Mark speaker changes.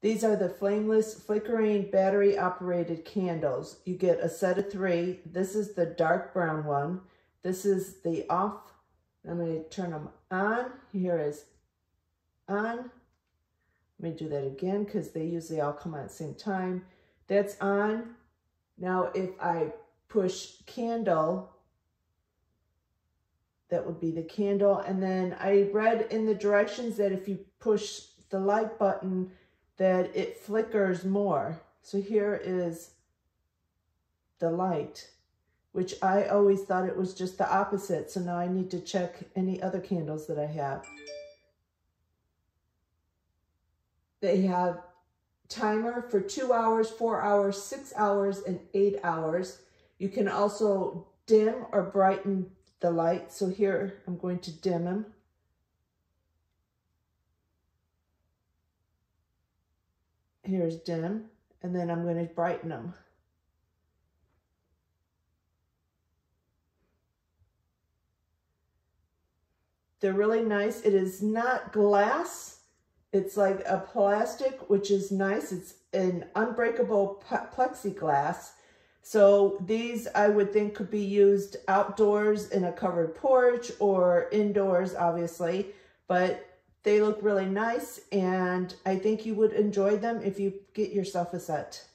Speaker 1: These are the flameless flickering battery operated candles. You get a set of three. This is the dark brown one. This is the off. I'm going to turn them on. Here is on. Let me do that again because they usually all come on at the same time. That's on. Now if I push candle, that would be the candle. And then I read in the directions that if you push the light button, that it flickers more. So here is the light, which I always thought it was just the opposite. So now I need to check any other candles that I have. They have timer for two hours, four hours, six hours, and eight hours. You can also dim or brighten the light. So here I'm going to dim them. Here's dim, and then I'm going to brighten them. They're really nice. It is not glass. It's like a plastic, which is nice. It's an unbreakable plexiglass. So these I would think could be used outdoors in a covered porch or indoors, obviously. But they look really nice and I think you would enjoy them if you get yourself a set.